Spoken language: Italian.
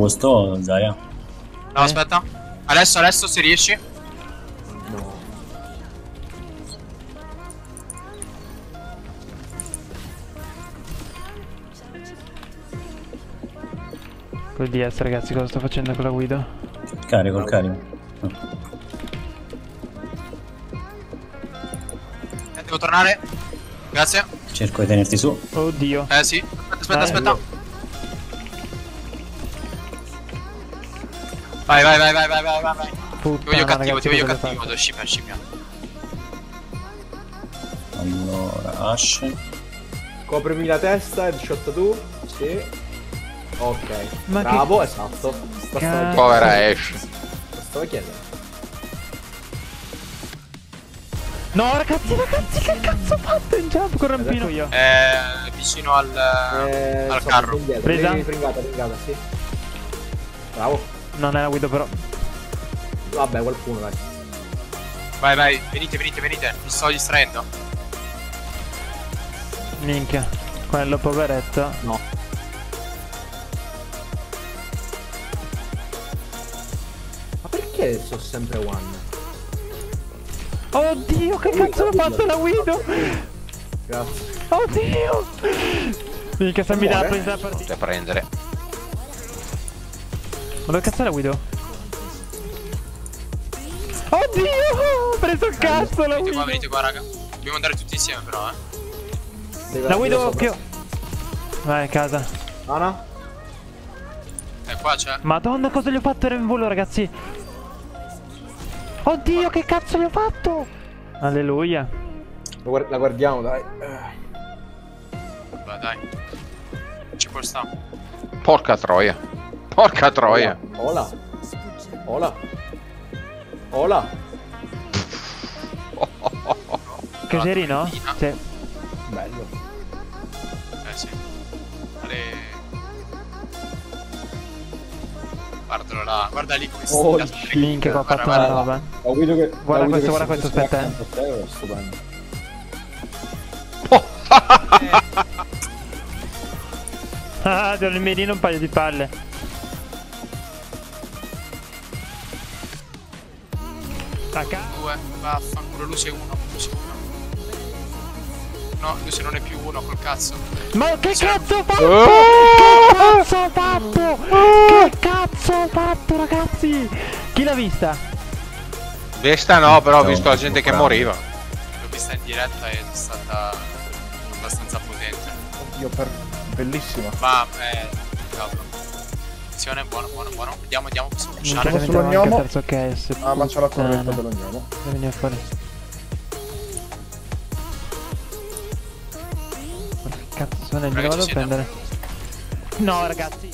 Posto, Zaya. No, aspetta. Adesso, adesso se riesci. No. Col DS ragazzi cosa sto facendo con la guida? Carico, il carico. Eh, devo tornare. Grazie. Cerco di tenerti su. Oddio. Eh sì. Aspetta, aspetta, Eh, aspetta. Vai, vai, vai, vai, vai, vai, vai. vai. Ti voglio Puttana cattivo, ragazzi ti voglio cattivo. Devo scippia, scippia. Allora, Ash. Coprimi la testa e shot tu. Sì. Ok. Ma che- Bravo, esatto. Bastava Cazzo. Povera Ash. Bastava chiedere. fare? No ragazzi ragazzi che cazzo ho fatto in jump con rampino io? Eh, vicino al, Eh, al carro. indietro. Presa? Vieni, Fringata, fringata, sì. Bravo. Non è la guida però. Vabbè, qualcuno, dai. Vai, vai, venite, venite, venite. Mi sto distraendo. Minchia. Quello poveretto. No. Ma perché sono sempre one? Oddio che cazzo ho fatto la guido? Grazie. Oddio! Minchia se mi dà presa la partita. Da prendere. Ma dove cazzo è la guido? Oddio! Ho preso il cazzo la Venite guido! qua, venite qua, raga. Dobbiamo andare tutti insieme, però, eh. La guido sopra. Vai a casa. Ana? Eh, qua c'è. Madonna cosa gli ho fatto era in volo ragazzi Oddio che cazzo gli ho fatto Alleluia La guardiamo, dai. Vai, dai. Ci può sta. Porca troia. Porca troia. Ola. Ola. Ola. Caserino? Sì Bello. Eh, sì. Vale. Guardalo là. Guarda lì come Oh, sta. Minchia qua ho fatto Guarda, una guarda. roba guido che, Guarda questo, che guarda questo, aspetta, è stupendo. Ah devo il mirino un paio di palle Attacca Due. Vaffanculo. Luce uno. Luce uno. No, Luce non è più uno col cazzo. Ma che Sì. cazzo ho fatto? Che cazzo ho fatto? Che cazzo ho fatto ragazzi? Chi l'ha vista? Vesta no, però ho visto la gente che moriva. L'ho vista in diretta e è stata abbastanza potente. Oddio, per... bellissima. Ma, eh, cavolo. Attenzione, buono, buono, buono. Andiamo, andiamo, possiamo pushare. mi sullo trovo anche gnomo. terzo KS Ah, ma c'è la corretta dell'ognomo. Fuori Ma Che cazzo ne Raga, vado a prendere? No ragazzi